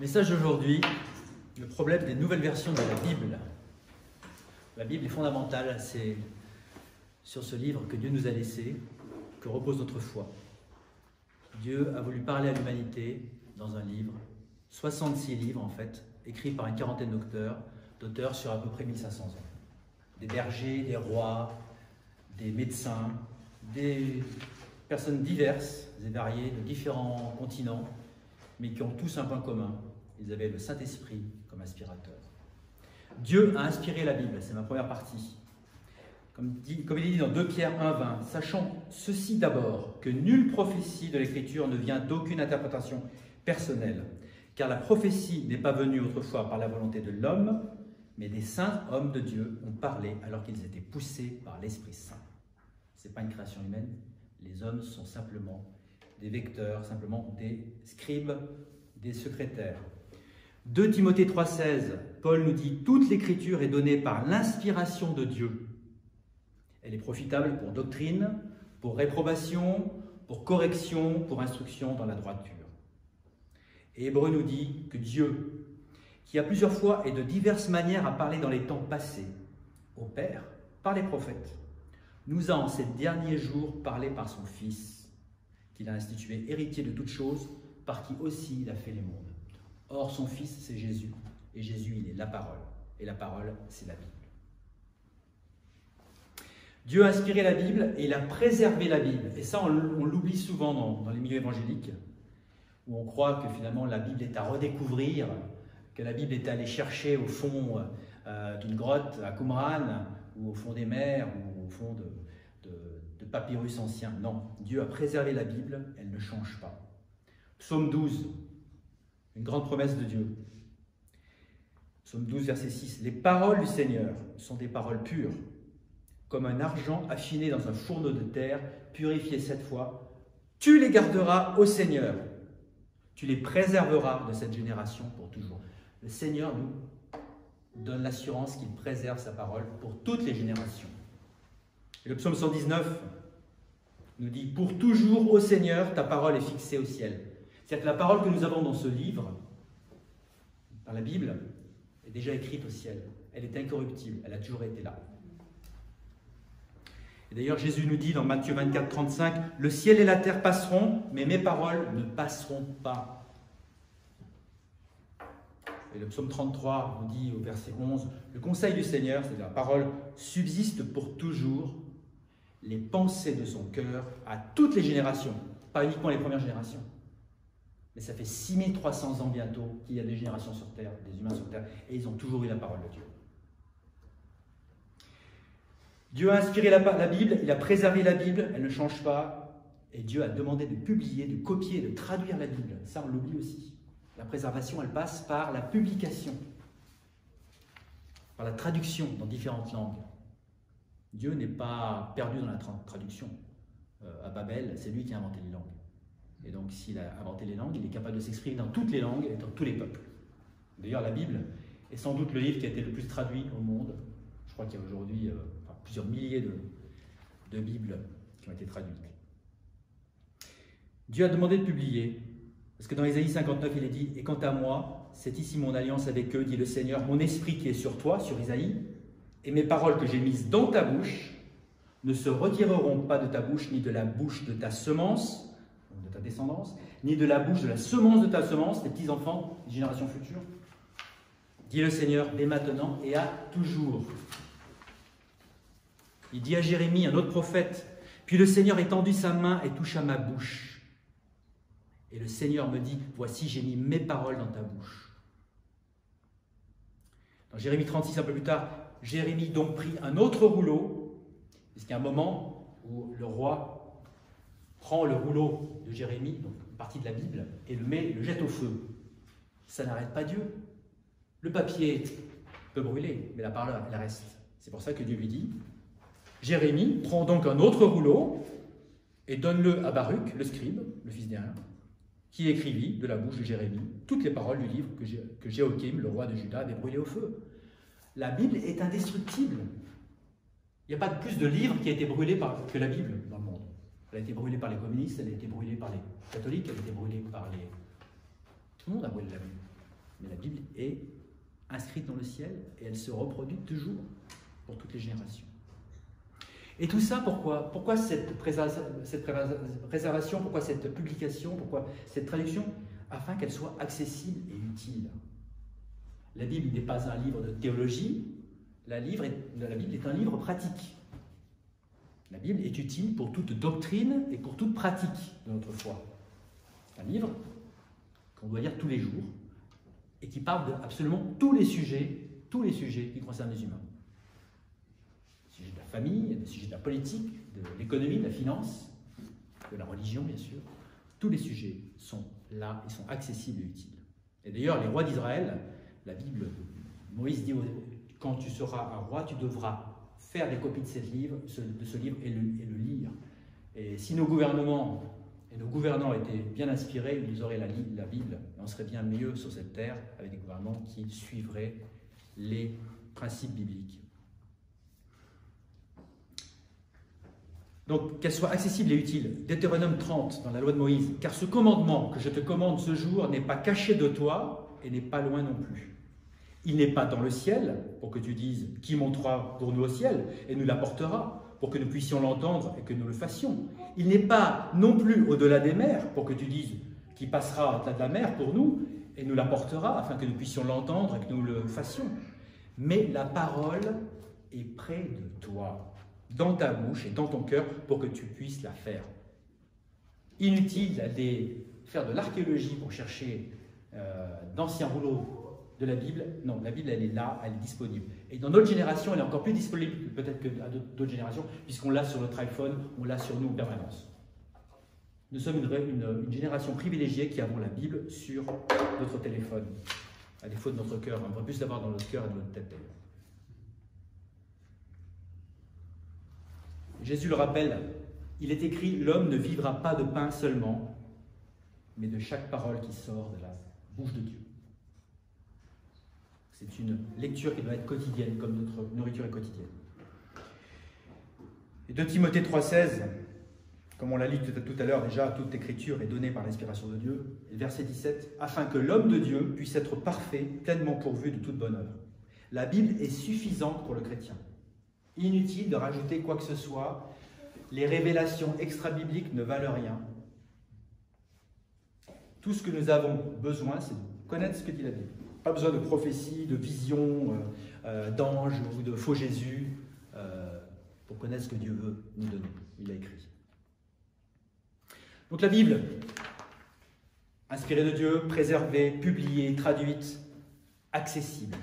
Message d'aujourd'hui, le problème des nouvelles versions de la Bible. La Bible est fondamentale, c'est sur ce livre que Dieu nous a laissé que repose notre foi. Dieu a voulu parler à l'humanité dans un livre, 66 livres en fait, écrits par une quarantaine d'auteurs, d'auteurs sur à peu près 1500 ans. Des bergers, des rois, des médecins, des personnes diverses et variées de différents continents, mais qui ont tous un point commun. Ils avaient le Saint-Esprit comme inspirateur. Dieu a inspiré la Bible, c'est ma première partie. Comme, dit, il est dit dans 2 Pierre 1,20, sachant ceci d'abord, que nulle prophétie de l'Écriture ne vient d'aucune interprétation personnelle, car la prophétie n'est pas venue autrefois par la volonté de l'homme, mais des saints hommes de Dieu ont parlé alors qu'ils étaient poussés par l'Esprit Saint. Ce n'est pas une création humaine, les hommes sont simplement des vecteurs, simplement des scribes, des secrétaires. 2 Timothée 3,16, Paul nous dit Toute l'écriture est donnée par l'inspiration de Dieu. Elle est profitable pour doctrine, pour réprobation, pour correction, pour instruction dans la droiture. Et Hébreu nous dit que Dieu, qui a plusieurs fois et de diverses manières a parlé dans les temps passés au Père, par les prophètes, nous a en ces derniers jours parlé par son Fils, qu'il a institué héritier de toutes choses, par qui aussi il a fait les mondes. Or, son Fils, c'est Jésus, et Jésus, il est la parole, et la parole, c'est la Bible. Dieu a inspiré la Bible et il a préservé la Bible. Et ça, on l'oublie souvent dans, les milieux évangéliques, où on croit que finalement la Bible est à redécouvrir, que la Bible est à aller chercher au fond euh, d'une grotte à Qumran, ou au fond des mers, ou au fond de papyrus anciens. Non, Dieu a préservé la Bible, elle ne change pas. Psaume 12, une grande promesse de Dieu. Psaume 12, verset 6. Les paroles du Seigneur sont des paroles pures, comme un argent affiné dans un fourneau de terre, purifié sept fois. Tu les garderas au Seigneur. Tu les préserveras de cette génération pour toujours. Le Seigneur nous donne l'assurance qu'il préserve sa parole pour toutes les générations. Et le psaume 119 nous dit Pour toujours, ô Seigneur, ta parole est fixée au ciel. C'est-à-dire que la parole que nous avons dans ce livre, dans la Bible, est déjà écrite au ciel. Elle est incorruptible, elle a toujours été là. D'ailleurs, Jésus nous dit dans Matthieu 24, 35, Le ciel et la terre passeront, mais mes paroles ne passeront pas. Et le psaume 33 nous dit au verset 11, Le conseil du Seigneur, c'est-à-dire la parole, subsiste pour toujours, les pensées de son cœur à toutes les générations, pas uniquement les premières générations. Mais ça fait 6300 ans bientôt qu'il y a des générations sur Terre, des humains sur Terre, et ils ont toujours eu la parole de Dieu. Dieu a inspiré la, Bible, il a préservé la Bible, elle ne change pas, et Dieu a demandé de publier, de copier, de traduire la Bible. Ça, on l'oublie aussi. La préservation, elle passe par la publication, par la traduction dans différentes langues. Dieu n'est pas perdu dans la tra traduction. Euh, à Babel, c'est lui qui a inventé les langues. Et donc, s'il a inventé les langues, il est capable de s'exprimer dans toutes les langues et dans tous les peuples. D'ailleurs, la Bible est sans doute le livre qui a été le plus traduit au monde. Je crois qu'il y a aujourd'hui euh, plusieurs milliers de, de Bibles qui ont été traduites. Dieu a demandé de publier, parce que dans Ésaïe 59, il est dit Et quant à moi, c'est ici mon alliance avec eux, dit le Seigneur, mon esprit qui est sur toi, sur Isaïe, et mes paroles que j'ai mises dans ta bouche ne se retireront pas de ta bouche, ni de la bouche de ta semence, de ta descendance, ni de la bouche de la semence de ta semence, des petits-enfants, des générations futures. Dit le Seigneur, dès maintenant et à toujours. Il dit à Jérémie, un autre prophète, puis le Seigneur étendit sa main et toucha ma bouche. Et le Seigneur me dit, voici, j'ai mis mes paroles dans ta bouche. Dans Jérémie 36, un peu plus tard, Jérémie donc prit un autre rouleau, puisqu'il y a un moment où le roi prend le rouleau de Jérémie, donc une partie de la Bible, et le met, le jette au feu. Ça n'arrête pas Dieu. Le papier peut brûler, mais la parole, reste. C'est pour ça que Dieu lui dit, Jérémie prend donc un autre rouleau et donne-le à Baruch, le scribe, le fils d'Aaron, qui écrivit de la bouche de Jérémie toutes les paroles du livre que Jéhokim, le roi de Juda, avait brûlé au feu. La Bible est indestructible. Il n'y a pas de plus de livres qui a été brûlé que la Bible dans le monde. Elle a été brûlée par les communistes, elle a été brûlée par les catholiques, elle a été brûlée par les... Tout le monde a brûlé la Bible. Mais la Bible est inscrite dans le ciel et elle se reproduit toujours pour toutes les générations. Et tout ça, pourquoi? Pourquoi cette, préservation Pourquoi cette publication? Pourquoi cette traduction? Afin qu'elle soit accessible et utile. La Bible n'est pas un livre de théologie, la, livre la Bible est un livre pratique. La Bible est utile pour toute doctrine et pour toute pratique de notre foi. C'est un livre qu'on doit lire tous les jours et qui parle de absolument tous les sujets, tous les sujets qui concernent les humains. Des sujets de la famille, des sujets de la politique, de l'économie, de la finance, de la religion, bien sûr. Tous les sujets sont là et sont accessibles et utiles. Et d'ailleurs, les rois d'Israël, la Bible, Moïse dit quand tu seras un roi, tu devras faire des copies de, ce livre, de ce livre et le, lire. Et si nos gouvernements et nos gouvernants étaient bien inspirés, ils auraient la, la Bible, et on serait bien mieux sur cette terre avec des gouvernements qui suivraient les principes bibliques. Donc, qu'elle soit accessible et utile. Deutéronome 30, dans la loi de Moïse. Car ce commandement que je te commande ce jour n'est pas caché de toi et n'est pas loin non plus. Il n'est pas dans le ciel, pour que tu dises qui montera pour nous au ciel et nous l'apportera, pour que nous puissions l'entendre et que nous le fassions. Il n'est pas non plus au-delà des mers, pour que tu dises qui passera au-delà de la mer pour nous et nous l'apportera, afin que nous puissions l'entendre et que nous le fassions. Mais la parole est près de toi, dans ta bouche et dans ton cœur, pour que tu puisses la faire. Inutile d'aller faire de l'archéologie pour chercher euh, d'anciens rouleaux de la Bible, non, la Bible, elle est là, elle est disponible. Et dans notre génération, elle est encore plus disponible peut-être que d'autres générations, puisqu'on l'a sur notre iPhone, on l'a sur nous en permanence. Nous sommes une, génération privilégiée qui avons la Bible sur notre téléphone, à défaut de notre cœur. On devrait plus l'avoir dans notre cœur et dans notre tête Jésus le rappelle, il est écrit, l'homme ne vivra pas de pain seulement, mais de chaque parole qui sort de la bouche de Dieu. C'est une lecture qui doit être quotidienne, comme notre nourriture est quotidienne. Et de Timothée 3,16, comme on l'a lu tout à l'heure déjà, toute écriture est donnée par l'inspiration de Dieu. Et verset 17, afin que l'homme de Dieu puisse être parfait, pleinement pourvu de toute bonne œuvre. La Bible est suffisante pour le chrétien. Inutile de rajouter quoi que ce soit. Les révélations extra-bibliques ne valent rien. Tout ce que nous avons besoin, c'est de connaître ce que dit la Bible. Pas besoin de prophétie, de vision, euh, euh, d'ange ou de faux Jésus euh, pour connaître ce que Dieu veut nous donner. Il a écrit. Donc la Bible, inspirée de Dieu, préservée, publiée, traduite, accessible.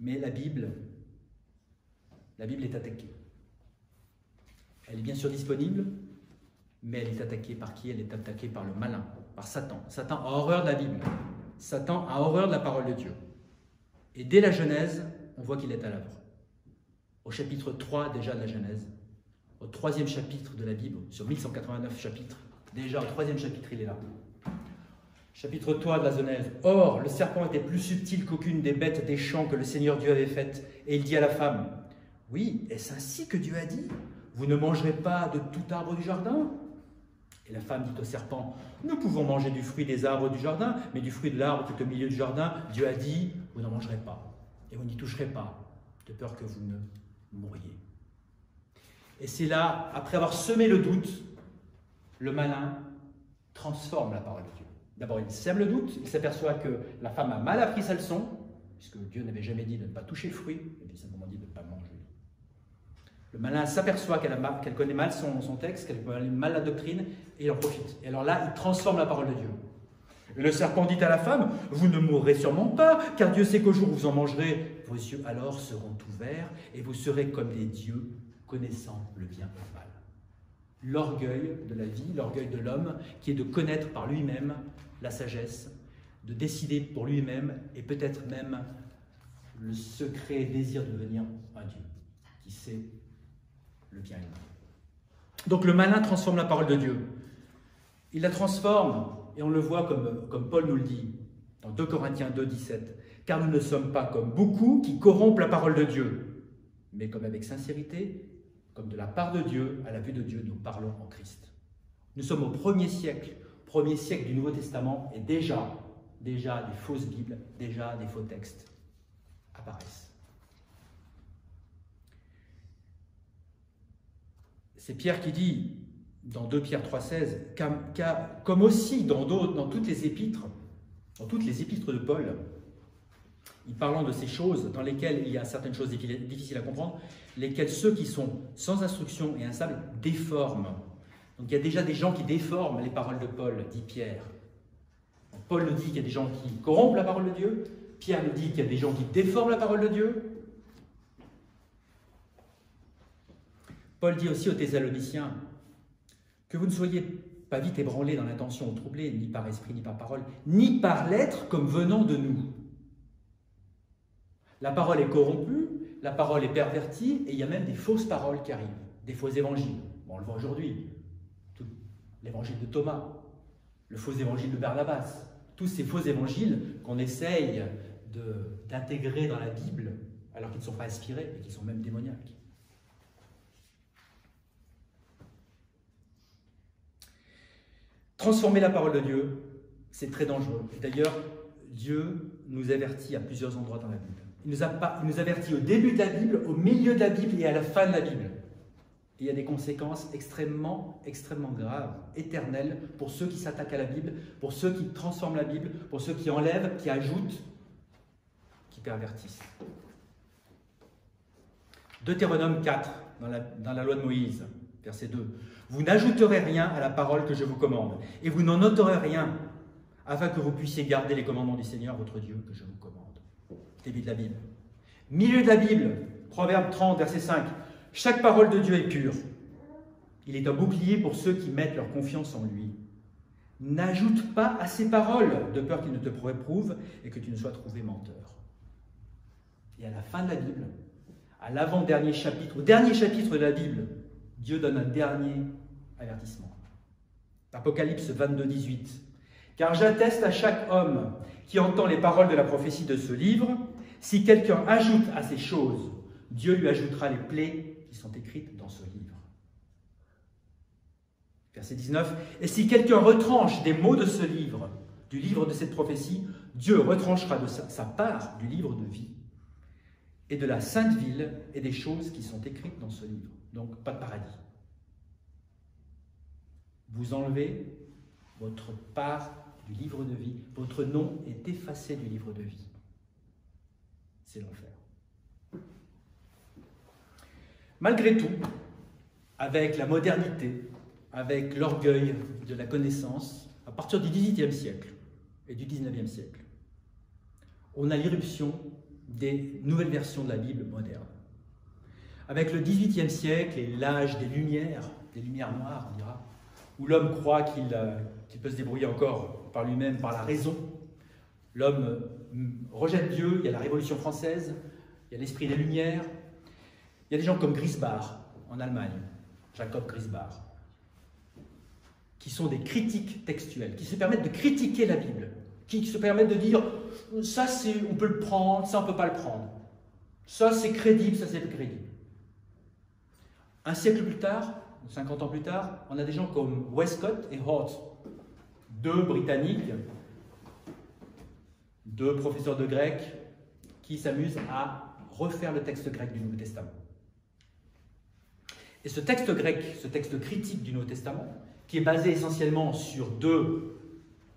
Mais la Bible, la Bible est attaquée. Elle est bien sûr disponible, mais elle est attaquée par qui? Elle est attaquée par le malin, par Satan. Satan a horreur de la Bible. Satan a horreur de la parole de Dieu. Et dès la Genèse, on voit qu'il est à l'œuvre. Au chapitre 3 déjà de la Genèse, au troisième chapitre de la Bible, sur 1189 chapitres, déjà au troisième chapitre, il est là. Chapitre 3 de la Genèse. Or, le serpent était plus subtil qu'aucune des bêtes des champs que le Seigneur Dieu avait faites. Et il dit à la femme, Oui, est-ce ainsi que Dieu a dit? Vous ne mangerez pas de tout arbre du jardin? Et la femme dit au serpent, nous pouvons manger du fruit des arbres du jardin, mais du fruit de l'arbre qui est au milieu du jardin, Dieu a dit, vous n'en mangerez pas, et vous n'y toucherez pas, de peur que vous ne mouriez. Et c'est là, après avoir semé le doute, le malin transforme la parole de Dieu. D'abord, il sème le doute, il s'aperçoit que la femme a mal appris sa leçon, puisque Dieu n'avait jamais dit de ne pas toucher le fruit, et puis simplement dit de ne pas manger. Le malin s'aperçoit qu'elle connaît mal son, texte, qu'elle connaît mal la doctrine, et il en profite. Et alors là, il transforme la parole de Dieu. Et le serpent dit à la femme, vous ne mourrez sûrement pas, car Dieu sait qu'au jour où vous en mangerez, vos yeux alors seront ouverts, et vous serez comme des dieux, connaissant le bien et le mal. L'orgueil de la vie, l'orgueil de l'homme, qui est de connaître par lui-même la sagesse, de décider pour lui-même, et peut-être même le secret désir de devenir un Dieu, qui sait le bien Donc le malin transforme la parole de Dieu. Il la transforme, et on le voit comme, comme Paul nous le dit, dans 2 Corinthiens 2, 17. Car nous ne sommes pas comme beaucoup qui corrompent la parole de Dieu, mais comme avec sincérité, comme de la part de Dieu, à la vue de Dieu, nous parlons en Christ. Nous sommes au premier siècle, premier siècle du Nouveau Testament, et déjà, déjà des fausses Bibles, déjà des faux textes apparaissent. C'est Pierre qui dit dans 2 Pierre 3,16 comme aussi dans, toutes les épîtres, dans toutes les épîtres de Paul, il parlant de ces choses dans lesquelles il y a certaines choses difficiles à comprendre, lesquelles ceux qui sont sans instruction et instables déforment. Donc il y a déjà des gens qui déforment les paroles de Paul, dit Pierre. Paul nous dit qu'il y a des gens qui corrompent la parole de Dieu, Pierre nous dit qu'il y a des gens qui déforment la parole de Dieu. Paul dit aussi aux Thessaloniciens que vous ne soyez pas vite ébranlés dans l'intention ou troublés, ni par esprit, ni par parole, ni par lettre comme venant de nous. La parole est corrompue, la parole est pervertie, et il y a même des fausses paroles qui arrivent, des faux évangiles. on le voit aujourd'hui. L'évangile de Thomas, le faux évangile de Barnabas, tous ces faux évangiles qu'on essaye d'intégrer dans la Bible alors qu'ils ne sont pas inspirés et qu'ils sont même démoniaques. Transformer la parole de Dieu, c'est très dangereux. D'ailleurs, Dieu nous avertit à plusieurs endroits dans la Bible. Il nous, avertit au début de la Bible, au milieu de la Bible et à la fin de la Bible. Il y a des conséquences extrêmement, extrêmement graves, éternelles, pour ceux qui s'attaquent à la Bible, pour ceux qui transforment la Bible, pour ceux qui enlèvent, qui ajoutent, qui pervertissent. Deutéronome 4, dans la, dans la loi de Moïse, verset 2. Vous n'ajouterez rien à la parole que je vous commande, et vous n'en noterez rien, afin que vous puissiez garder les commandements du Seigneur, votre Dieu, que je vous commande. Début de la Bible. Milieu de la Bible, Proverbe 30, verset 5. Chaque parole de Dieu est pure. Il est un bouclier pour ceux qui mettent leur confiance en lui. N'ajoute pas à ces paroles, de peur qu'il ne te réprouve et que tu ne sois trouvé menteur. Et à la fin de la Bible, à l'avant-dernier chapitre, au dernier chapitre de la Bible, Dieu donne un dernier avertissement. Apocalypse 22, 18. Car j'atteste à chaque homme qui entend les paroles de la prophétie de ce livre, si quelqu'un ajoute à ces choses, Dieu lui ajoutera les plaies qui sont écrites dans ce livre. Verset 19. Et si quelqu'un retranche des mots de ce livre, du livre de cette prophétie, Dieu retranchera de sa, part du livre de vie et de la sainte ville et des choses qui sont écrites dans ce livre. Donc pas de paradis. Vous enlevez votre part du livre de vie, votre nom est effacé du livre de vie. C'est l'enfer. Malgré tout, avec la modernité, avec l'orgueil de la connaissance, à partir du XVIIIe siècle et du XIXe siècle, on a l'irruption des nouvelles versions de la Bible moderne. Avec le XVIIIe siècle et l'âge des Lumières, des Lumières noires, on dira, où l'homme croit euh, qu'il peut se débrouiller encore par lui-même, par la raison. L'homme euh, rejette Dieu, il y a la Révolution française, il y a l'esprit des Lumières, il y a des gens comme Grisbach en Allemagne, Jacob Grisbach, qui sont des critiques textuelles, qui se permettent de critiquer la Bible, qui se permettent de dire ça c'est on peut le prendre, ça on peut pas le prendre. Ça c'est crédible, ça c'est crédible. Un siècle plus tard, 50 ans plus tard, on a des gens comme Westcott et Hort, deux Britanniques, deux professeurs de grec, qui s'amusent à refaire le texte grec du Nouveau Testament. Et ce texte grec, ce texte critique du Nouveau Testament, qui est basé essentiellement sur deux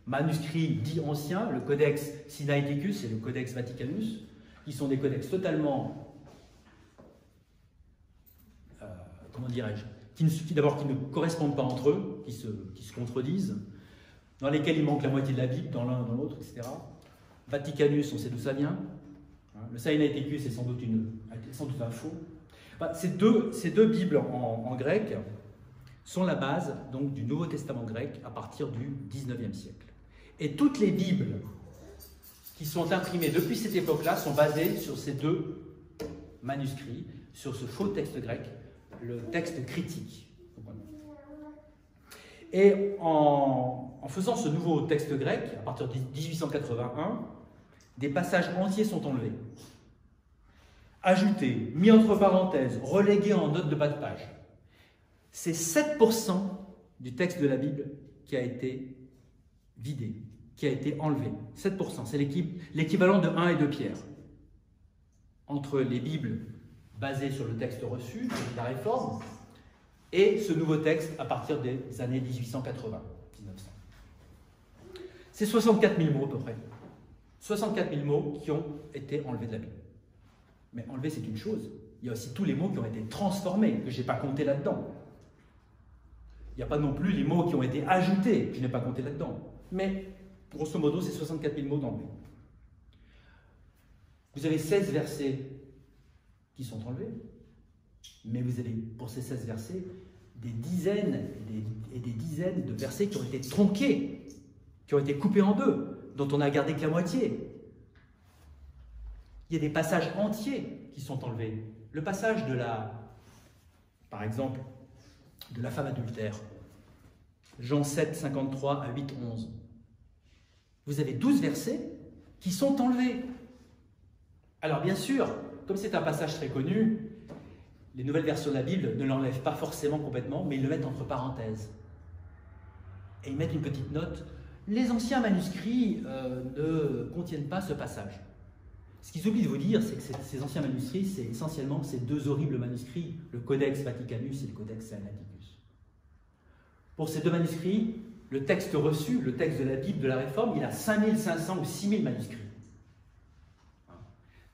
manuscrits dits anciens, le Codex Sinaiticus et le Codex Vaticanus, qui sont des codex totalement, euh, comment dirais-je, qui, d'abord qui ne correspondent pas entre eux, qui se, qui se contredisent, dans lesquels il manque la moitié de la Bible, dans l'un, dans l'autre, etc. Vaticanus, on sait d'où ça vient. Hein, le Sinaiticus est sans doute, une, un faux ces, deux, ces deux Bibles en, grec sont la base donc, du Nouveau Testament grec à partir du 19e siècle. Et toutes les Bibles qui sont imprimées depuis cette époque-là sont basées sur ces deux manuscrits, sur ce faux texte grec, le texte critique. Et en, faisant ce nouveau texte grec, à partir de 1881, des passages entiers sont enlevés ajouté, mis entre parenthèses, relégué en note de bas de page. C'est 7% du texte de la Bible qui a été vidé, qui a été enlevé. 7%, c'est l'équivalent de 1 et 2 pierres. Entre les Bibles basées sur le texte reçu, la Réforme, et ce nouveau texte à partir des années 1880, 1900. C'est 64 000 mots à peu près. 64 000 mots qui ont été enlevés de la Bible. Mais enlever, c'est une chose. Il y a aussi tous les mots qui ont été transformés, que je n'ai pas compté là-dedans. Il n'y a pas non plus les mots qui ont été ajoutés, que je n'ai pas compté là-dedans. Mais, grosso modo, c'est 64 000 mots d'enlevés. Vous avez 16 versets qui sont enlevés, mais vous avez, pour ces 16 versets, des dizaines et des, dizaines de versets qui ont été tronqués, qui ont été coupés en deux, dont on n'a gardé que la moitié. Il y a des passages entiers qui sont enlevés. Le passage de la, par exemple, de la femme adultère, Jean 7, 53 à 8, 11. Vous avez 12 versets qui sont enlevés. Alors bien sûr, comme c'est un passage très connu, les nouvelles versions de la Bible ne l'enlèvent pas forcément complètement, mais ils le mettent entre parenthèses. Et ils mettent une petite note. Les anciens manuscrits euh, ne contiennent pas ce passage. Ce qu'ils oublient de vous dire, c'est que ces anciens manuscrits, c'est essentiellement ces deux horribles manuscrits, le Codex Vaticanus et le Codex Sinaiticus. Pour ces deux manuscrits, le texte reçu, le texte de la Bible de la Réforme, il a 5500 ou 6000 manuscrits.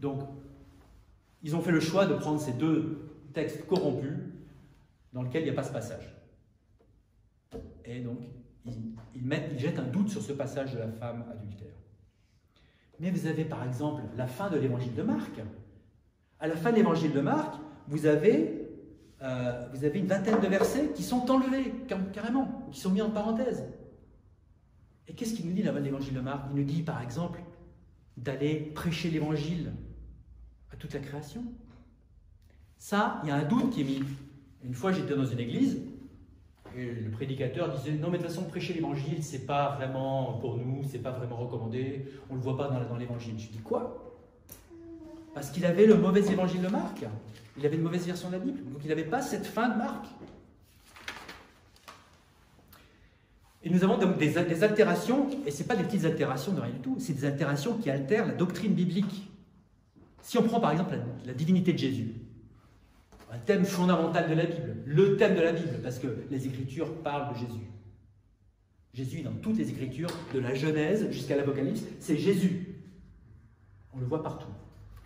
Donc, ils ont fait le choix de prendre ces deux textes corrompus dans lesquels il n'y a pas ce passage. Et donc, ils, mettent, jettent un doute sur ce passage de la femme adultère. Mais vous avez par exemple la fin de l'évangile de Marc. À la fin de l'évangile de Marc, vous avez, euh, une vingtaine de versets qui sont enlevés carrément, qui sont mis en parenthèse. Et qu'est-ce qu'il nous dit là-bas l'évangile de Marc? Il nous dit par exemple d'aller prêcher l'évangile à toute la création. Ça, il y a un doute qui est mis. Une fois, j'étais dans une église et le prédicateur disait Non, mais de toute façon, prêcher l'évangile, c'est pas vraiment pour nous, c'est pas vraiment recommandé, on le voit pas dans, l'évangile. Je dis Quoi? Parce qu'il avait le mauvais évangile de Marc. Il avait une mauvaise version de la Bible. Donc il n'avait pas cette fin de Marc. Et nous avons donc des, altérations, et ce pas des petites altérations de rien du tout, c'est des altérations qui altèrent la doctrine biblique. Si on prend par exemple la divinité de Jésus, un thème fondamental de la Bible, le thème de la Bible, parce que les Écritures parlent de Jésus. Jésus, dans toutes les Écritures, de la Genèse jusqu'à l'Apocalypse, c'est Jésus. On le voit partout.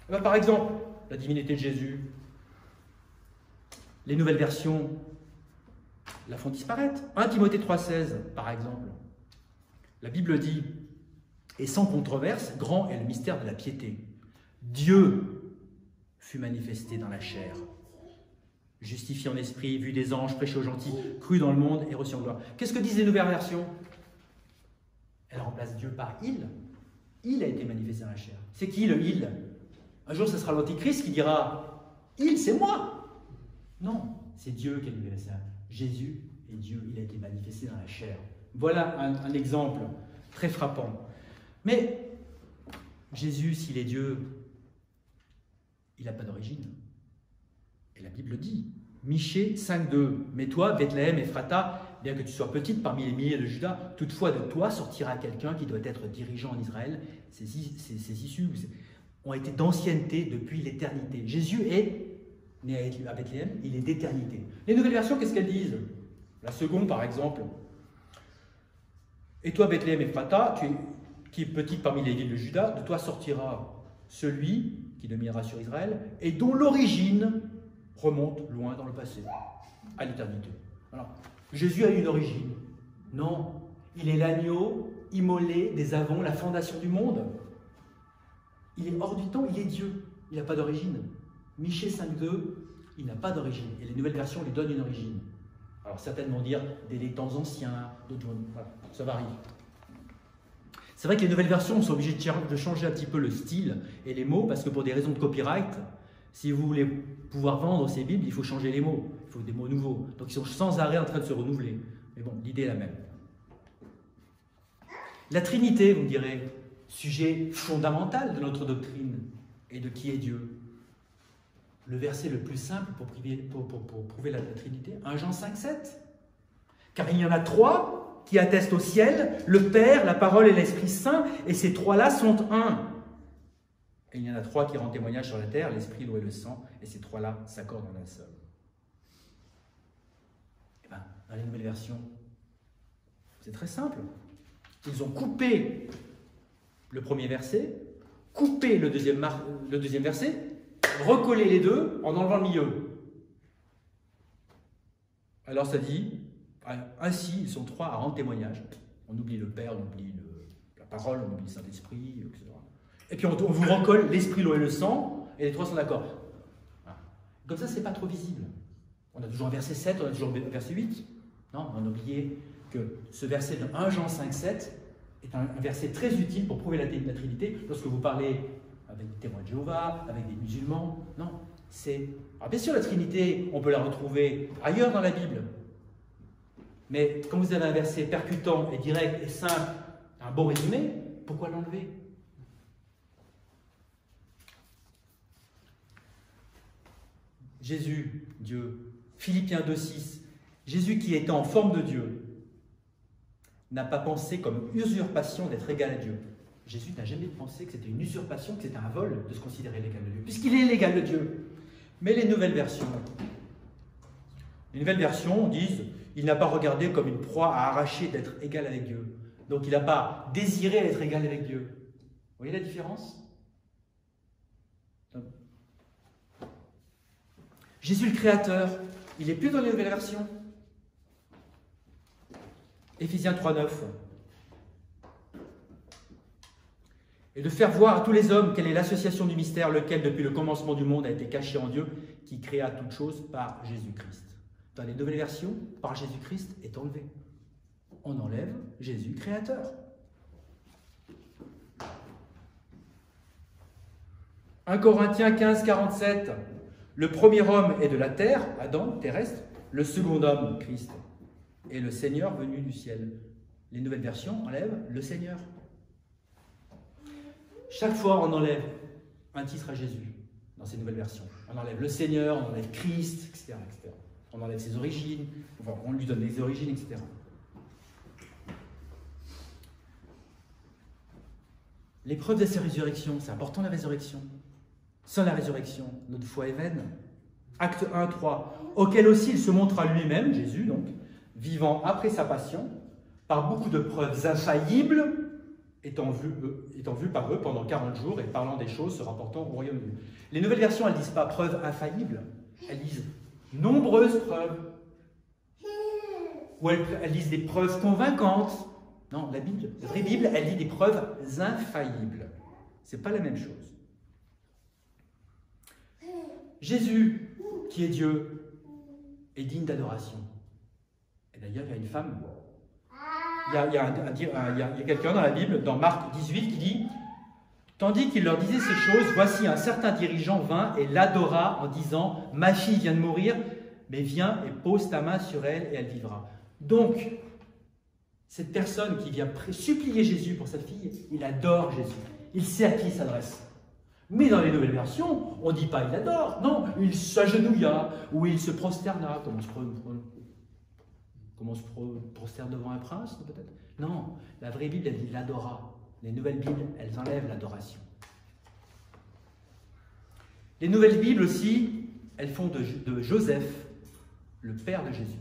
Eh ben, par exemple, la divinité de Jésus, les nouvelles versions la font disparaître. 1 Timothée 3,16, par exemple. La Bible dit Et sans controverse, grand est le mystère de la piété. Dieu fut manifesté dans la chair, justifié en esprit, vu des anges, prêché aux gentils, cru dans le monde et reçu en gloire. Qu'est-ce que disent les nouvelles versions? Elle remplace Dieu par il. Il a été manifesté dans la chair. C'est qui le il? Un jour, ce sera l'Antichrist qui dira Il, c'est moi Non, c'est Dieu qui a manifesté. Jésus est Dieu, il a été manifesté dans la chair. Voilà un, un exemple très frappant. Mais Jésus, s'il est Dieu, il n'a pas d'origine. Et la Bible dit. Michée 5.2. Mais toi, Bethléem, Ephrata, bien que tu sois petite parmi les milliers de Judas, toutefois de toi sortira quelqu'un qui doit être dirigeant en Israël. Ces, issues ont été d'ancienneté depuis l'éternité. Jésus est né à Bethléem, il est d'éternité. Les nouvelles versions, qu'est-ce qu'elles disent? La seconde, par exemple. Et toi, Bethléem, Ephrata, tu es, qui est petite parmi les villes de Judas, de toi sortira celui qui dominera sur Israël et dont l'origine remonte loin dans le passé, à l'éternité. Alors, Jésus a une origine. Non, il est l'agneau immolé des avants, la fondation du monde. Il est hors du temps, il est Dieu. Il n'a pas d'origine. Michée 5.2, il n'a pas d'origine. Et les nouvelles versions lui donnent une origine. Alors certaines vont dire des temps anciens, d'autres. Voilà, ça varie. C'est vrai que les nouvelles versions sont obligées de changer un petit peu le style et les mots, parce que pour des raisons de copyright, si vous voulez pouvoir vendre ces Bibles, il faut changer les mots, il faut des mots nouveaux. Donc ils sont sans arrêt en train de se renouveler. Mais bon, l'idée est la même. La Trinité, vous me direz, sujet fondamental de notre doctrine et de qui est Dieu. Le verset le plus simple pour, prouver la, Trinité, 1 Jean 5, 7. Car il y en a trois, qui attestent au ciel, le Père, la parole et l'Esprit Saint, et ces trois-là sont un. Et il y en a trois qui rendent témoignage sur la terre, l'Esprit, l'eau et le sang, et ces trois-là s'accordent en un seul. Et eh dans les nouvelles versions, c'est très simple. Ils ont coupé le premier verset, coupé le deuxième, le deuxième verset, recollé les deux en enlevant le milieu. Alors ça dit, ainsi ils sont trois à rendre témoignage. On oublie le Père, on oublie la parole, on oublie le Saint-Esprit, etc. Et puis on, vous recolle l'esprit, l'eau et le sang, et les trois sont d'accord. Comme ça, c'est pas trop visible. On a toujours un verset 7, on a toujours un verset 8. Non, on a oublié que ce verset de 1 Jean 5, 7 est un, verset très utile pour prouver la, la Trinité lorsque vous parlez avec des témoins de Jéhovah, avec des musulmans. Non, c'est. Alors bien sûr, la Trinité, on peut la retrouver ailleurs dans la Bible. Mais quand vous avez un verset percutant et direct et simple, un bon résumé, pourquoi l'enlever? Jésus, Dieu, Philippiens 2.6, Jésus qui était en forme de Dieu, n'a pas pensé comme usurpation d'être égal à Dieu. Jésus n'a jamais pensé que c'était une usurpation, que c'était un vol de se considérer l'égal de Dieu, puisqu'il est l'égal de Dieu. Mais les nouvelles versions, les nouvelles versions disent il n'a pas regardé comme une proie à arracher d'être égal avec Dieu. Donc il n'a pas désiré être égal avec Dieu. Vous voyez la différence? Jésus le Créateur, il est plus dans les nouvelles versions. Éphésiens 3.9. Et de faire voir à tous les hommes quelle est l'association du mystère, lequel depuis le commencement du monde a été caché en Dieu, qui créa toutes choses par Jésus-Christ. Dans les nouvelles versions, par Jésus-Christ est enlevé. On enlève Jésus créateur. 1 Corinthiens 15, 47. Le premier homme est de la terre, Adam, terrestre. Le second homme, Christ, est le Seigneur venu du ciel. Les nouvelles versions enlèvent le Seigneur. Chaque fois, on enlève un titre à Jésus dans ces nouvelles versions. On enlève le Seigneur, on enlève Christ, etc. On enlève ses origines, on lui donne les origines, etc. L'épreuve de sa résurrection, c'est important la résurrection. Sans la résurrection, notre foi est vaine. Acte 1, 3, auquel aussi il se montre à lui-même, Jésus donc, vivant après sa passion, par beaucoup de preuves infaillibles, étant vu, étant vu par eux pendant 40 jours et parlant des choses se rapportant au royaume de Dieu. Les nouvelles versions, elles disent pas preuves infaillibles, elles disent nombreuses preuves. Ou elles, elles disent des preuves convaincantes. Non, la Bible, la vraie Bible, elle dit des preuves infaillibles. C'est pas la même chose. Jésus, qui est Dieu, est digne d'adoration. Et d'ailleurs, il y a une femme, il y a, quelqu'un dans la Bible, dans Marc 18, qui dit Tandis qu'il leur disait ces choses, voici un certain dirigeant vint et l'adora en disant Ma fille vient de mourir, mais viens et pose ta main sur elle et elle vivra. Donc, cette personne qui vient supplier Jésus pour sa fille, il adore Jésus. Il sait à qui il s'adresse. Mais dans les nouvelles versions, on ne dit pas il adore, non, il s'agenouilla ou il se prosterna, comme on se, prosterne devant un prince, peut-être? Non, la vraie Bible, dit il adora. Les nouvelles Bibles, elles enlèvent l'adoration. Les nouvelles Bibles aussi, elles font de, Joseph le père de Jésus.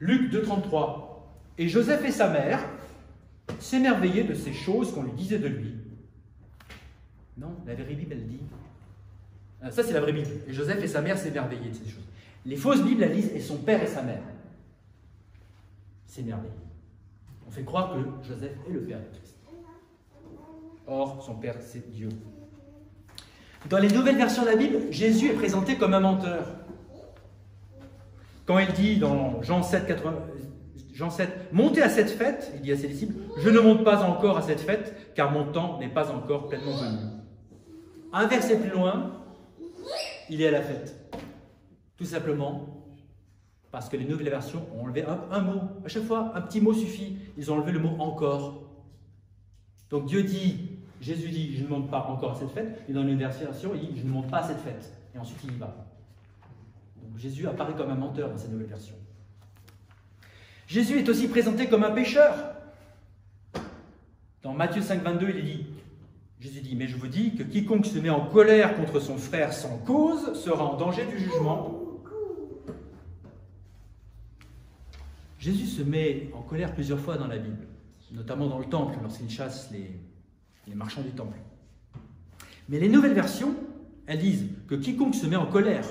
Luc 2,33. Et Joseph et sa mère s'émerveillaient de ces choses qu'on lui disait de lui. Non, la vraie Bible, elle dit. Ah, ça, c'est la vraie Bible. Et Joseph et sa mère s'émerveillaient de ces choses. Les fausses Bibles, elles disent et son père et sa mère s'émerveillaient. On fait croire que Joseph est le père de Christ. Or, son père, c'est Dieu. Dans les nouvelles versions de la Bible, Jésus est présenté comme un menteur. Quand il dit dans Jean 7, 80, Jean 7, montez à cette fête, il dit à ses disciples, je ne monte pas encore à cette fête, car mon temps n'est pas encore pleinement venu. Un verset plus loin, il est à la fête. Tout simplement parce que les nouvelles versions ont enlevé un, mot. À chaque fois, un petit mot suffit. Ils ont enlevé le mot encore. Donc Dieu dit, Jésus dit, je ne monte pas encore à cette fête. Et dans une version, il dit, je ne monte pas à cette fête. Et ensuite, il y va. Donc Jésus apparaît comme un menteur dans cette nouvelle version. Jésus est aussi présenté comme un pécheur. Dans Matthieu 5, 22, il dit, Jésus dit, mais je vous dis que quiconque se met en colère contre son frère sans cause sera en danger du jugement. Jésus se met en colère plusieurs fois dans la Bible, notamment dans le temple, lorsqu'il chasse les, marchands du temple. Mais les nouvelles versions, elles disent que quiconque se met en colère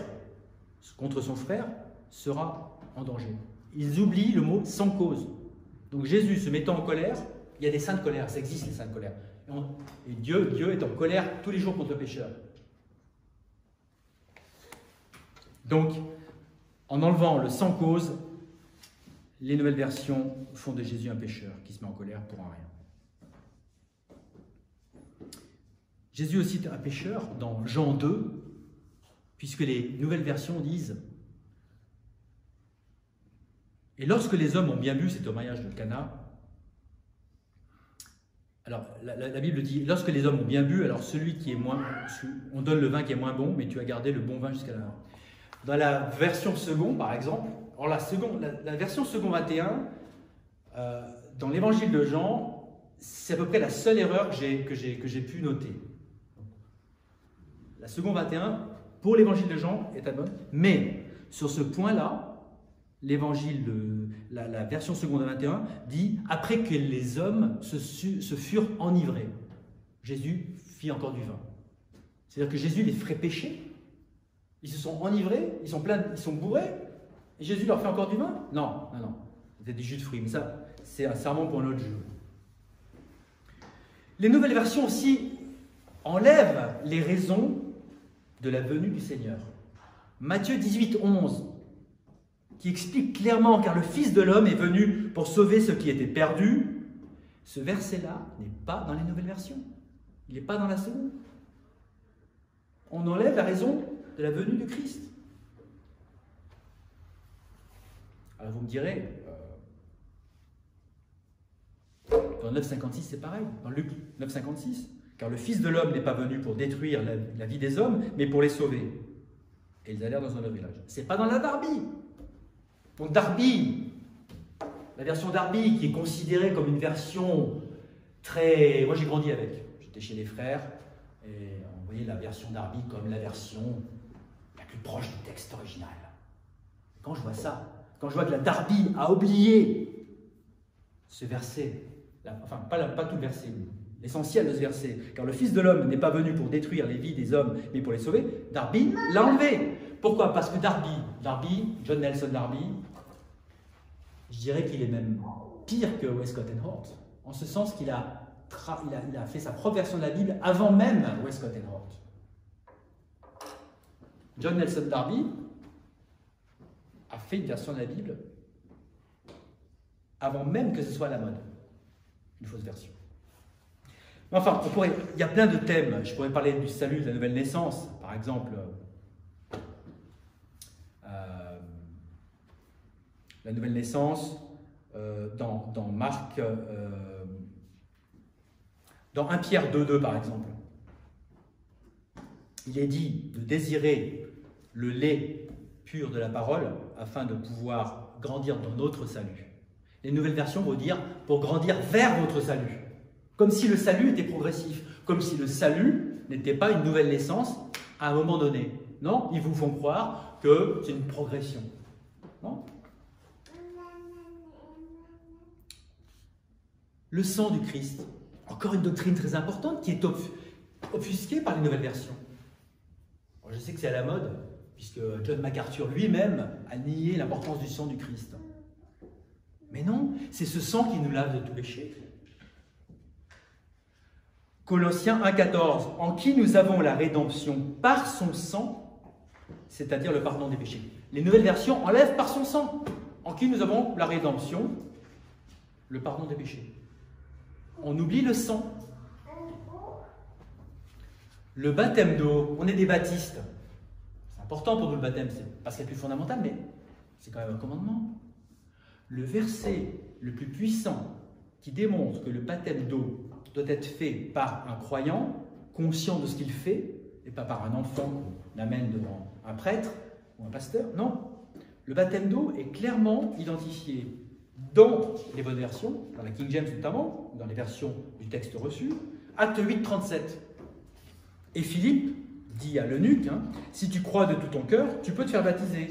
contre son frère sera en danger. Ils oublient le mot sans cause. Donc Jésus se mettant en colère, il y a des saints de colère, ça existe les saints de colère. Et Dieu, Dieu est en colère tous les jours contre le pécheur. Donc, en enlevant le sans cause, les nouvelles versions font de Jésus un pécheur qui se met en colère pour un rien. Jésus aussi est un pécheur dans Jean 2, puisque les nouvelles versions disent Et lorsque les hommes ont bien bu, c'est au mariage de Cana. Alors, la, Bible dit Lorsque les hommes ont bien bu, alors celui qui est moins. On donne le vin qui est moins bon, mais tu as gardé le bon vin jusqu'à la Dans la version second, par exemple, alors la, seconde, la, version second 21, euh, dans l'évangile de Jean, c'est à peu près la seule erreur que j'ai pu noter. La seconde 21, pour l'évangile de Jean, est à bonne. Mais sur ce point-là, l'évangile, la, la, version seconde 21, dit après que les hommes se, furent enivrés, Jésus fit encore du vin. C'est-à-dire que Jésus les ferait pécher. Ils se sont enivrés, ils sont pleins, ils sont bourrés, Jésus leur fait encore du vin Non, non, non. C'était du jus de fruits, mais ça, c'est un serment pour un autre jour. Les nouvelles versions aussi enlèvent les raisons de la venue du Seigneur. Matthieu 18, 11, qui explique clairement, car le Fils de l'homme est venu pour sauver ceux qui étaient perdus. Ce verset-là n'est pas dans les nouvelles versions. Il n'est pas dans la seconde. On enlève la raison de la venue du Christ. Alors vous me direz, euh, dans 9,56 c'est pareil, dans Luc 9,56, car le Fils de l'homme n'est pas venu pour détruire la, vie des hommes, mais pour les sauver. Et ils allèrent dans un autre village. C'est pas dans la Darby. Donc Darby, la version Darby qui est considérée comme une version très... Moi j'ai grandi avec. J'étais chez les frères et on voyait la version Darby comme la version la plus proche du texte original. quand je vois ça, quand je vois que Darby a oublié ce verset, enfin pas, tout le verset, l'essentiel de ce verset, car le Fils de l'homme n'est pas venu pour détruire les vies des hommes, mais pour les sauver, Darby l'a enlevé. Pourquoi? Parce que Darby, Darby, John Nelson Darby, je dirais qu'il est même pire que Westcott and Hort, en ce sens qu'il a, fait sa propre version de la Bible avant même Westcott and Hort. John Nelson Darby fait une version de la Bible avant même que ce soit la mode, une fausse version. Enfin, il y a plein de thèmes. Je pourrais parler du salut, de la nouvelle naissance, par exemple. Euh, la nouvelle naissance, euh, dans, Marc, euh, dans 1 Pierre 2.2 par exemple. Il est dit de désirer le lait pur de la parole afin de pouvoir grandir dans notre salut. Les nouvelles versions vont dire pour grandir vers votre salut. Comme si le salut était progressif, comme si le salut n'était pas une nouvelle naissance à un moment donné. Non, ils vous font croire que c'est une progression. Non Le sang du Christ, encore une doctrine très importante qui est offusquée par les nouvelles versions. je sais que c'est à la mode, puisque John MacArthur lui-même a nié l'importance du sang du Christ. Mais non, c'est ce sang qui nous lave de tout péché. Colossiens 1,14, en qui nous avons la rédemption par son sang, c'est-à-dire le pardon des péchés. Les nouvelles versions enlèvent par son sang, en qui nous avons la rédemption, le pardon des péchés. On oublie le sang. Le baptême d'eau, on est des baptistes. Important pour nous le baptême, c'est pas ce qui est plus fondamental, mais c'est quand même un commandement. Le verset le plus puissant qui démontre que le baptême d'eau doit être fait par un croyant, conscient de ce qu'il fait, et pas par un enfant qu'on amène devant un prêtre ou un pasteur. Non. Le baptême d'eau est clairement identifié dans les bonnes versions, dans la King James notamment, dans les versions du texte reçu, acte 8, 37. Et Philippe dit à l'eunuque, hein, si tu crois de tout ton cœur, tu peux te faire baptiser.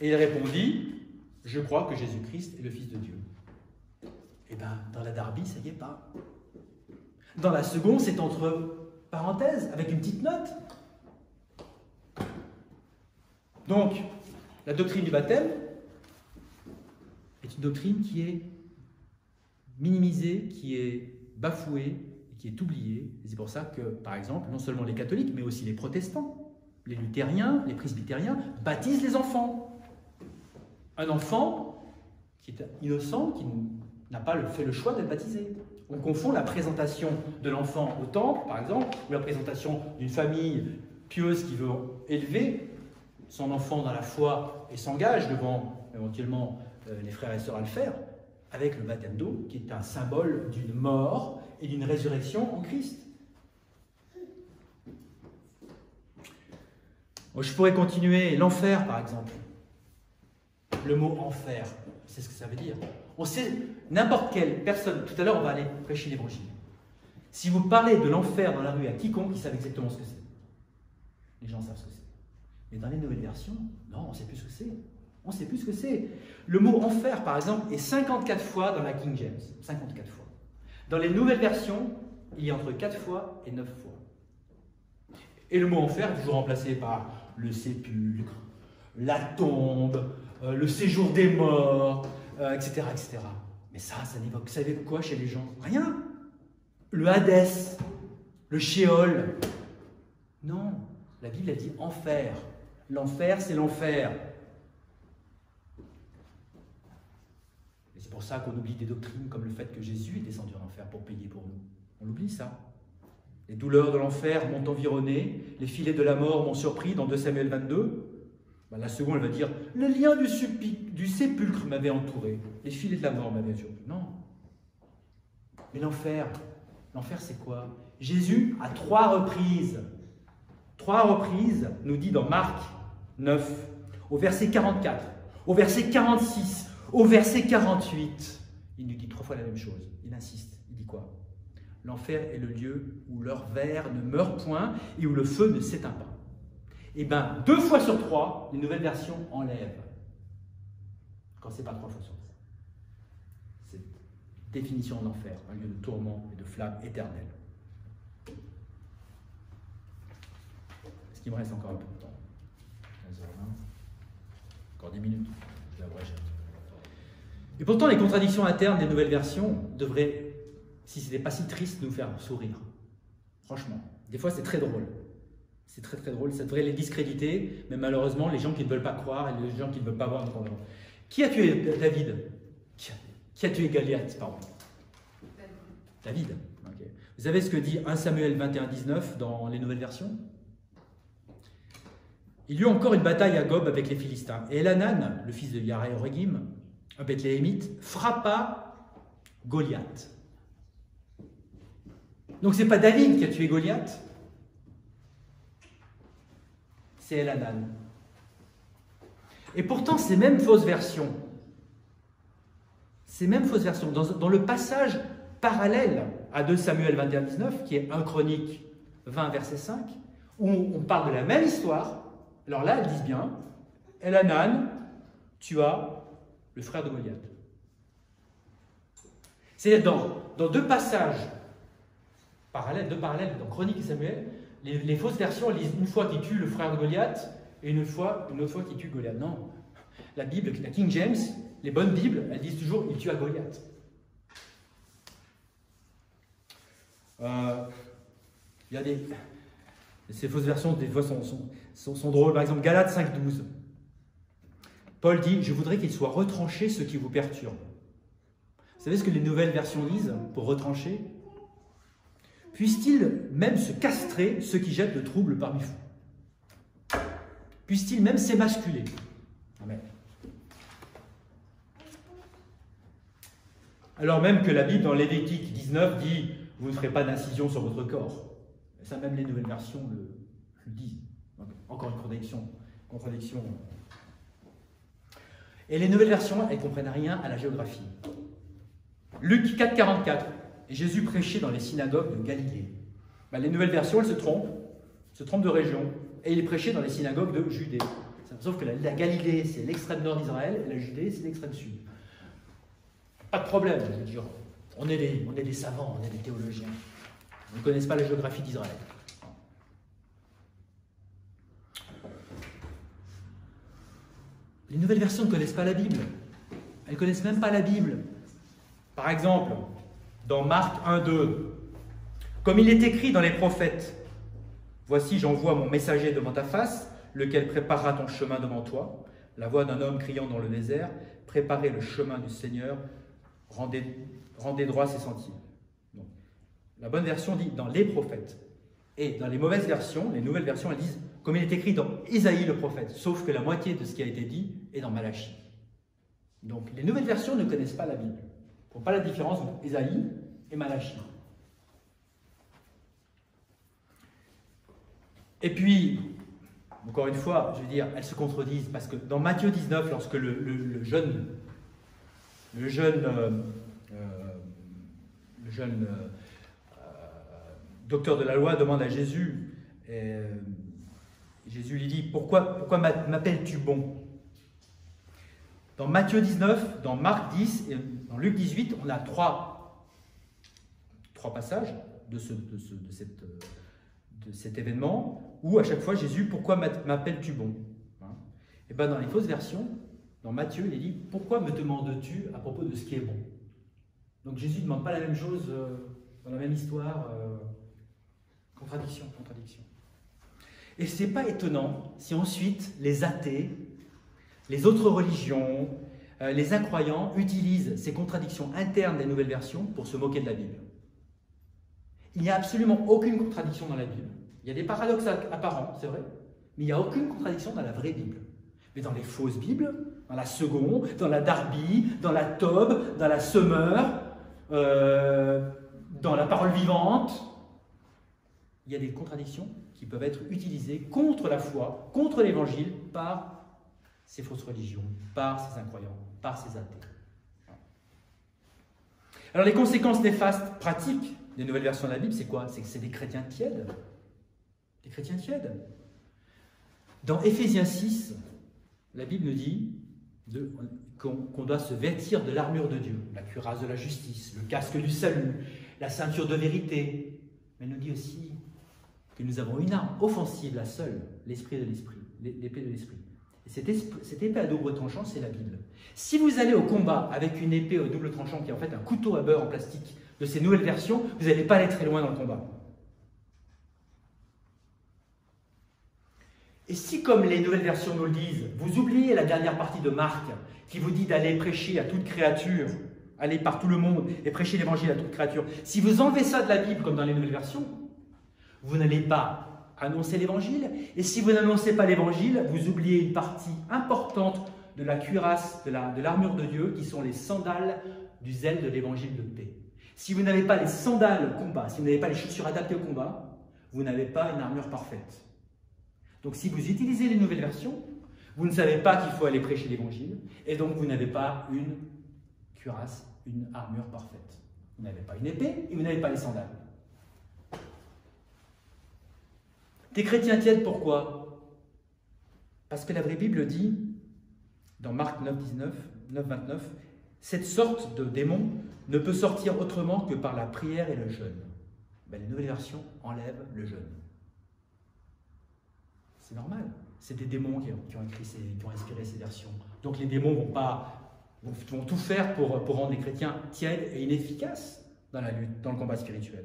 Et il répondit, je crois que Jésus-Christ est le Fils de Dieu. Eh bien, dans la Darby, ça y est pas. Dans la seconde, c'est entre parenthèses, avec une petite note. Donc, la doctrine du baptême est une doctrine qui est minimisée, qui est bafouée, qui est oubliée. Et c'est pour ça que, par exemple, non seulement les catholiques, mais aussi les protestants, les luthériens, les presbytériens, baptisent les enfants. Un enfant qui est innocent, qui n'a pas fait le choix d'être baptisé. On confond la présentation de l'enfant au temple, par exemple, ou la présentation d'une famille pieuse qui veut élever son enfant dans la foi et s'engage devant éventuellement euh, les frères et sœurs à le faire, avec le baptême d'eau, qui est un symbole d'une mort et d'une résurrection en Christ. Je pourrais continuer l'enfer, par exemple. Le mot enfer, c'est ce que ça veut dire. On sait, n'importe quelle personne, tout à l'heure on va aller prêcher l'évangile. Si vous parlez de l'enfer dans la rue à quiconque, ils savent exactement ce que c'est. Les gens savent ce que c'est. Mais dans les nouvelles versions, non, on ne sait plus ce que c'est. On ne sait plus ce que c'est. Le mot enfer, par exemple, est 54 fois dans la King James. 54 fois. Dans les nouvelles versions, il y a entre 4 fois et 9 fois. Et le mot enfer est toujours remplacé par le sépulcre, la tombe, euh, le séjour des morts, etc., euh, etc. Mais ça, ça n'évoque, vous savez quoi chez les gens? Rien. Le Hadès, le Shéol. Non, la Bible a dit enfer. L'enfer, c'est l'enfer. Et c'est pour ça qu'on oublie des doctrines comme le fait que Jésus est descendu en enfer pour payer pour nous. On oublie ça. Les douleurs de l'enfer m'ont environné, les filets de la mort m'ont surpris dans 2 Samuel 22. Ben, la seconde, elle va dire Le lien du, du sépulcre m'avait entouré, les filets de la mort m'avaient surpris. Non. Mais l'enfer, l'enfer c'est quoi? Jésus, à trois reprises, trois reprises, nous dit dans Marc 9, au verset 44, au verset 46, au verset 48, il nous dit trois fois la même chose. Il insiste. Il dit quoi? L'enfer est le lieu où leur verre ne meurt point et où le feu ne s'éteint pas. Eh bien, deux fois sur trois, les nouvelles versions enlèvent. Quand c'est pas trois fois sur trois. C'est définition d'enfer, un lieu de tourment et de flamme éternelle. Est-ce qu'il me reste encore un peu de temps? Encore 10 minutes. Et pourtant, les contradictions internes des nouvelles versions devraient, si ce n'était pas si triste, nous faire sourire. Franchement. Des fois, c'est très drôle. C'est très très drôle. Ça devrait les discréditer, mais malheureusement, les gens qui ne veulent pas croire et les gens qui ne veulent pas voir Qui a tué David? Qui a, tué Goliath Pardon? David. Vous savez ce que dit 1 Samuel 21, 19 dans les nouvelles versions? Il y eut encore une bataille à Gob avec les Philistins. Et Elanan, le fils de Yareregim, un Bethléemite, frappa Goliath. Donc c'est pas David qui a tué Goliath, c'est Elanan. Et pourtant, ces mêmes fausses versions, ces mêmes fausses versions, dans, le passage parallèle à 2 Samuel 21, 19, qui est 1 Chronique 20, verset 5, où on parle de la même histoire, alors là, elles disent bien, Elanan as le frère de Goliath. C'est dans, dans deux passages parallèles, deux parallèles, dans Chronique et Samuel, les, fausses versions lisent une fois qu'il tue le frère de Goliath et une, fois, une autre fois qu'il tue Goliath. Non. La Bible, la King James, les bonnes Bibles, elles disent toujours il tue à Goliath. Euh, il y a des. Ces fausses versions, des fois, sont, sont, sont, drôles. Par exemple, Galates 5.12. Paul dit Je voudrais qu'il soit retranché ce qui vous perturbe. Vous savez ce que les nouvelles versions disent pour retrancher? Puisse-t-il même se castrer ceux qui jettent le trouble parmi vous? Puisse-t-il même s'émasculer? Amen. Alors même que la Bible dans Lévitique 19 dit Vous ne ferez pas d'incision sur votre corps. Ça, même les nouvelles versions le, disent. encore une contradiction. contradiction. Et les nouvelles versions, elles ne comprennent rien à la géographie. Luc 4, 44. Et Jésus prêchait dans les synagogues de Galilée. Ben, les nouvelles versions, elles se trompent, se trompent de région. Et il prêchait dans les synagogues de Judée. Sauf que la, Galilée, c'est l'extrême nord d'Israël, et la Judée, c'est l'extrême sud. Pas de problème, je veux dire. On est, des, on est des savants, on est des théologiens. Ils ne connaissent pas la géographie d'Israël. Les nouvelles versions ne connaissent pas la Bible. Elles ne connaissent même pas la Bible. Par exemple, dans Marc 1, 2, comme il est écrit dans les prophètes, Voici, j'envoie mon messager devant ta face, lequel préparera ton chemin devant toi. La voix d'un homme criant dans le désert, préparez le chemin du Seigneur, rendez, droit ses sentiers. la bonne version dit dans les prophètes. Et dans les mauvaises versions, les nouvelles versions, elles disent comme il est écrit dans Isaïe le prophète, sauf que la moitié de ce qui a été dit est dans Malachie. Donc les nouvelles versions ne connaissent pas la Bible. Ne font pas la différence entre Isaïe et Malachie. Et puis, encore une fois, je veux dire, elles se contredisent parce que dans Matthieu 19, lorsque le, jeune, euh, euh, euh, docteur de la loi demande à Jésus, Jésus lui dit, pourquoi, pourquoi m'appelles-tu bon? Dans Matthieu 19, dans Marc 10 et dans Luc 18, on a trois, passages de, cet événement où à chaque fois Jésus, pourquoi m'appelles-tu bon? Et hein? Eh bien dans les fausses versions, dans Matthieu, il dit, pourquoi me demandes-tu à propos de ce qui est bon? Donc Jésus ne demande pas la même chose euh, dans la même histoire. Euh, contradiction, contradiction. Et ce n'est pas étonnant si ensuite les athées, les autres religions, euh, les incroyants utilisent ces contradictions internes des nouvelles versions pour se moquer de la Bible. Il n'y a absolument aucune contradiction dans la Bible. Il y a des paradoxes apparents, c'est vrai, mais il n'y a aucune contradiction dans la vraie Bible. Mais dans les fausses Bibles, dans la Seconde, dans la Darby, dans la Tob, dans la Semeur, euh, dans la parole vivante, il y a des contradictions qui peuvent être utilisées contre la foi, contre l'évangile, par ces fausses religions, par ces incroyants, par ces athées. Alors les conséquences néfastes pratiques des nouvelles versions de la Bible, c'est quoi? C'est que c'est des chrétiens tièdes. Des chrétiens tièdes. Dans Éphésiens 6, la Bible nous dit qu'on doit se vêtir de l'armure de Dieu, la cuirasse de la justice, le casque du salut, la ceinture de vérité. Mais elle nous dit aussi que nous avons une arme offensive, la seule, l'esprit de l'esprit, l'épée de l'esprit. Et cette, cette épée à double tranchant, c'est la Bible. Si vous allez au combat avec une épée au double tranchant qui est en fait un couteau à beurre en plastique de ces nouvelles versions, vous n'allez pas aller très loin dans le combat. Et si, comme les nouvelles versions nous le disent, vous oubliez la dernière partie de Marc qui vous dit d'aller prêcher à toute créature, aller par tout le monde et prêcher l'évangile à toute créature, si vous enlevez ça de la Bible comme dans les nouvelles versions, vous n'allez pas annoncer l'évangile. Et si vous n'annoncez pas l'évangile, vous oubliez une partie importante de la cuirasse, de l'armure de, de Dieu, qui sont les sandales du zèle de l'évangile de paix. Si vous n'avez pas les sandales au combat, si vous n'avez pas les chaussures adaptées au combat, vous n'avez pas une armure parfaite. Donc si vous utilisez les nouvelles versions, vous ne savez pas qu'il faut aller prêcher l'évangile, et donc vous n'avez pas une cuirasse, une armure parfaite. Vous n'avez pas une épée et vous n'avez pas les sandales. Des chrétiens tièdes, pourquoi? Parce que la vraie Bible dit, dans Marc 9, 19, 9, 29, cette sorte de démon ne peut sortir autrement que par la prière et le jeûne. Ben, les nouvelles versions enlèvent le jeûne. C'est normal. C'est des démons qui ont, écrit qui ont inspiré ces versions. Donc les démons vont, pas, vont, tout faire pour, pour rendre les chrétiens tièdes et inefficaces dans la lutte, dans le combat spirituel.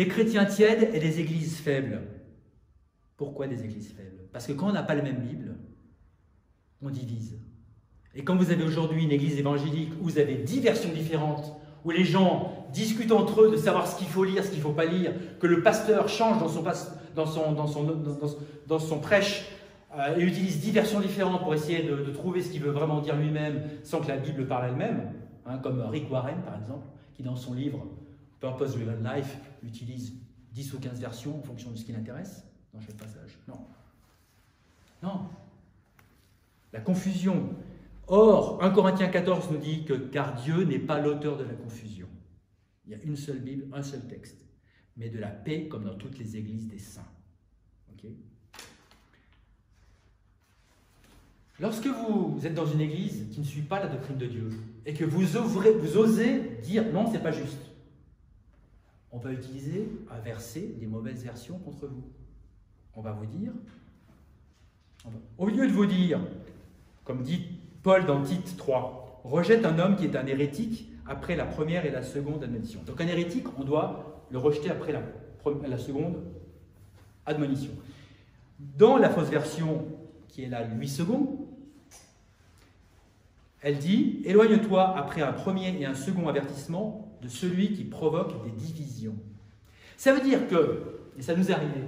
Des chrétiens tièdes et des églises faibles. Pourquoi des églises faibles? Parce que quand on n'a pas la même Bible, on divise. Et quand vous avez aujourd'hui une église évangélique où vous avez dix versions différentes, où les gens discutent entre eux de savoir ce qu'il faut lire, ce qu'il ne faut pas lire, que le pasteur change dans son, dans son, dans son, dans, son prêche euh, et utilise dix versions différentes pour essayer de, trouver ce qu'il veut vraiment dire lui-même sans que la Bible parle elle-même, hein, comme Rick Warren par exemple, qui dans son livre Purpose Driven Life utilise 10 ou 15 versions en fonction de ce qui l'intéresse. dans chaque passage. Non. Non. La confusion. Or, 1 Corinthiens 14 nous dit que car Dieu n'est pas l'auteur de la confusion. Il y a une seule Bible, un seul texte. Mais de la paix comme dans toutes les églises des saints. Lorsque vous êtes dans une église qui ne suit pas la doctrine de Dieu et que vous, vous osez dire non, c'est pas juste, on va utiliser un verset des mauvaises versions contre vous. On va vous dire, au lieu de vous dire, comme dit Paul dans Tite 3, rejette un homme qui est un hérétique après la première et la seconde admonition. Donc un hérétique, on doit le rejeter après la, la seconde admonition. Dans la fausse version, qui est là 8 secondes, elle dit Éloigne-toi après un premier et un second avertissement de celui qui provoque des divisions. Ça veut dire que, et ça nous est arrivé,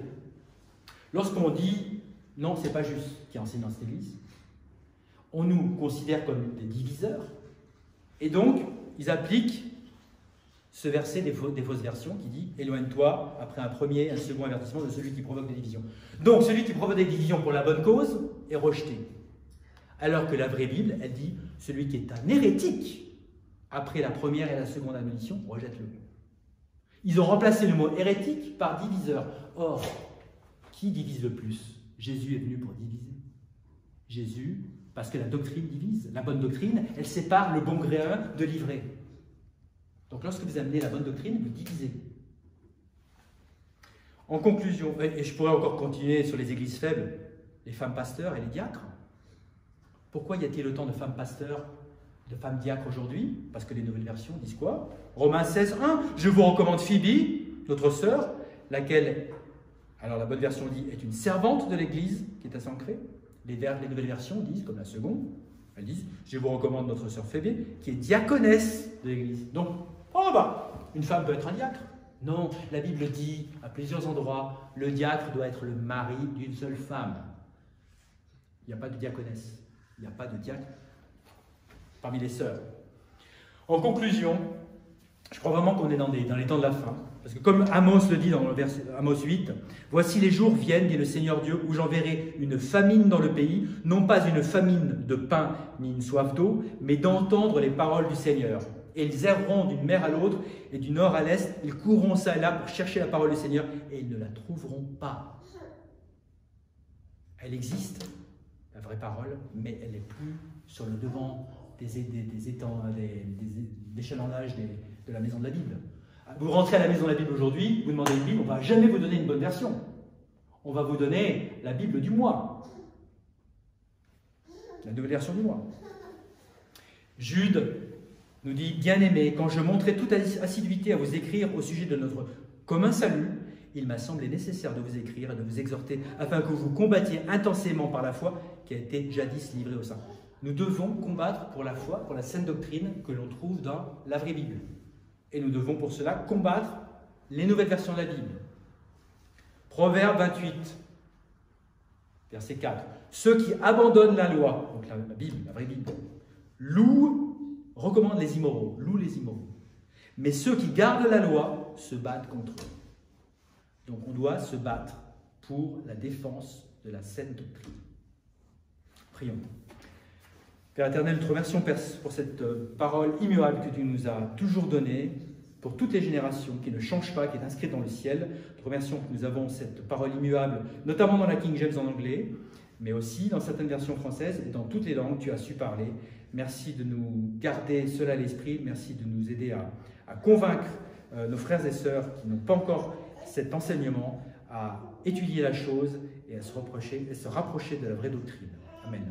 lorsqu'on dit non, c'est pas juste qui enseigne dans cette église, on nous considère comme des diviseurs, et donc ils appliquent ce verset des, fausses versions qui dit Éloigne-toi après un premier un second avertissement de celui qui provoque des divisions. Donc celui qui provoque des divisions pour la bonne cause est rejeté. Alors que la vraie Bible, elle dit celui qui est un hérétique, après la première et la seconde admonition, rejette-le. Ils ont remplacé le mot hérétique par diviseur. Or, qui divise le plus? Jésus est venu pour diviser. Jésus, parce que la doctrine divise. La bonne doctrine, elle sépare le bon gréin de l'ivré. Donc lorsque vous amenez la bonne doctrine, vous divisez. En conclusion, et je pourrais encore continuer sur les églises faibles, les femmes pasteurs et les diacres, pourquoi y a-t-il autant de femmes pasteurs, de femmes diacres aujourd'hui Parce que les nouvelles versions disent quoi? Romains 16, 1. Je vous recommande Phoebe, notre sœur, laquelle, alors la bonne version dit, est une servante de l'Église qui est à s'ancrer. Les, les, nouvelles versions disent, comme la seconde, elles disent Je vous recommande notre sœur Phoebe, qui est diaconesse de l'Église. Donc, oh bah, une femme peut être un diacre. Non, la Bible dit à plusieurs endroits le diacre doit être le mari d'une seule femme. Il n'y a pas de diaconesse. Il n'y a pas de diacre parmi les sœurs. En conclusion, je crois vraiment qu'on est dans, les temps de la fin. Parce que comme Amos le dit dans le Amos 8, Voici les jours viennent, dit le Seigneur Dieu, où j'enverrai une famine dans le pays, non pas une famine de pain ni une soif d'eau, mais d'entendre les paroles du Seigneur. Et ils erreront d'une mer à l'autre et du nord à l'est, ils courront ça et là pour chercher la parole du Seigneur, et ils ne la trouveront pas. Elle existe, la vraie parole, mais elle n'est plus sur le devant des, étangs, des, échelonnages de la maison de la Bible. Vous rentrez à la maison de la Bible aujourd'hui, vous demandez une Bible, on ne va jamais vous donner une bonne version. On va vous donner la Bible du mois. La nouvelle version du mois. Jude nous dit Bien-aimé, quand je montrais toute assiduité à vous écrire au sujet de notre commun salut, il m'a semblé nécessaire de vous écrire et de vous exhorter afin que vous combattiez intensément par la foi qui a été jadis livrée au sein. Nous devons combattre pour la foi, pour la saine doctrine que l'on trouve dans la vraie Bible. Et nous devons pour cela combattre les nouvelles versions de la Bible. Proverbe 28, verset 4. Ceux qui abandonnent la loi, donc la, Bible, la vraie Bible, louent, recommandent les immoraux, louent les immoraux. Mais ceux qui gardent la loi se battent contre eux. Donc on doit se battre pour la défense de la saine doctrine. Prions. Père éternel, nous te remercions pour cette euh, parole immuable que tu nous as toujours donnée, pour toutes les générations, qui ne change pas, qui est inscrite dans le ciel. Nous te remercions que nous avons cette parole immuable, notamment dans la King James en anglais, mais aussi dans certaines versions françaises et dans toutes les langues tu as su parler. Merci de nous garder cela à l'esprit, merci de nous aider à, convaincre euh, nos frères et sœurs qui n'ont pas encore cet enseignement à étudier la chose et à se rapprocher de la vraie doctrine. Amen.